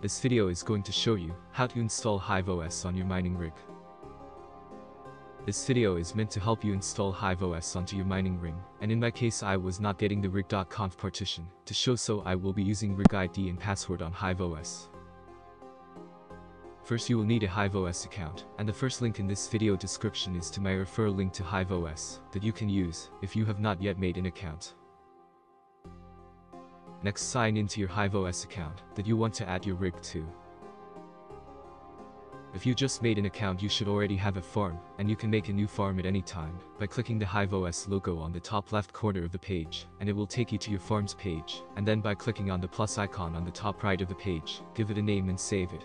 This video is going to show you how to install HiveOS on your mining rig. This video is meant to help you install HiveOS onto your mining ring, and in my case I was not getting the rig.conf partition. To show so I will be using rig ID and password on HiveOS. First you will need a HiveOS account, and the first link in this video description is to my referral link to HiveOS, that you can use, if you have not yet made an account. Next sign into your HiveOS account, that you want to add your rig to. If you just made an account you should already have a farm, and you can make a new farm at any time, by clicking the HiveOS logo on the top left corner of the page, and it will take you to your farms page, and then by clicking on the plus icon on the top right of the page, give it a name and save it.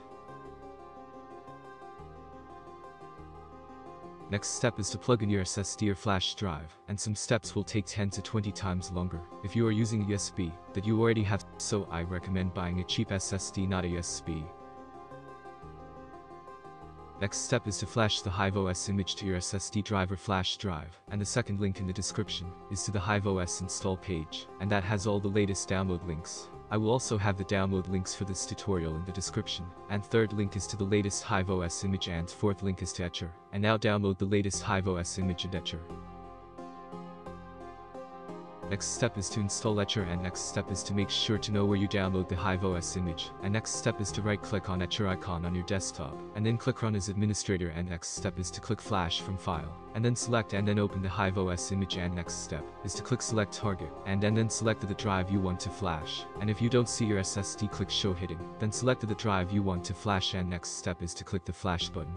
Next step is to plug in your SSD or flash drive, and some steps will take 10 to 20 times longer. If you are using USB, that you already have, so I recommend buying a cheap SSD not a USB. Next step is to flash the HiveOS image to your SSD drive or flash drive, and the second link in the description is to the HiveOS install page, and that has all the latest download links. I will also have the download links for this tutorial in the description, and third link is to the latest HiveOS image and fourth link is to Etcher, and now download the latest HiveOS image and Etcher. Next step is to install Etcher and next step is to make sure to know where you download the HiveOS image, and next step is to right click on Etcher icon on your desktop, and then click run as administrator and next step is to click flash from file, and then select and then open the HiveOS image and next step is to click select target, and, and then select the drive you want to flash, and if you don't see your SSD click show hidden, then select the drive you want to flash and next step is to click the flash button.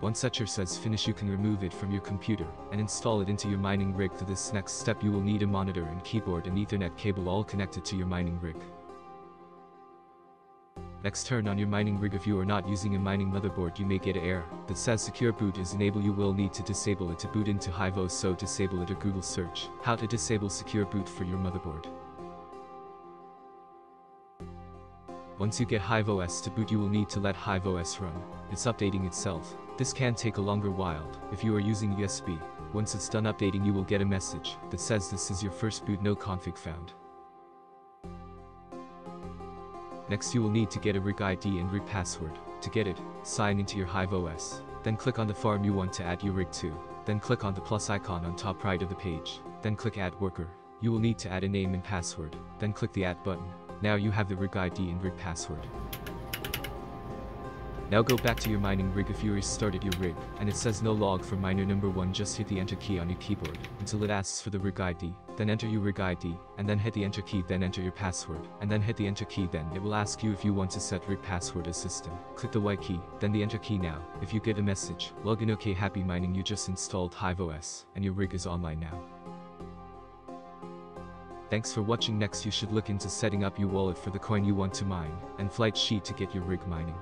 Once Etcher says finish you can remove it from your computer and install it into your mining rig for this next step you will need a monitor and keyboard and ethernet cable all connected to your mining rig. Next turn on your mining rig if you are not using a mining motherboard you may get an error that says secure boot is enabled you will need to disable it to boot into HiveOS so disable it or Google search how to disable secure boot for your motherboard. Once you get HiveOS to boot you will need to let HiveOS run. It's updating itself. This can take a longer while if you are using USB. Once it's done updating you will get a message that says this is your first boot no config found. Next you will need to get a rig ID and rig password. To get it, sign into your HiveOS. Then click on the farm you want to add your rig to. Then click on the plus icon on top right of the page. Then click add worker. You will need to add a name and password. Then click the add button. Now you have the rig ID and rig password. Now go back to your mining rig if you restarted your rig, and it says no log for miner number 1 just hit the enter key on your keyboard, until it asks for the rig ID, then enter your rig ID, and then hit the enter key then enter your password, and then hit the enter key then it will ask you if you want to set rig password as system. Click the Y key, then the enter key now, if you get a message, login ok happy mining you just installed HiveOS, and your rig is online now. Thanks for watching next you should look into setting up your wallet for the coin you want to mine, and flight sheet to get your rig mining.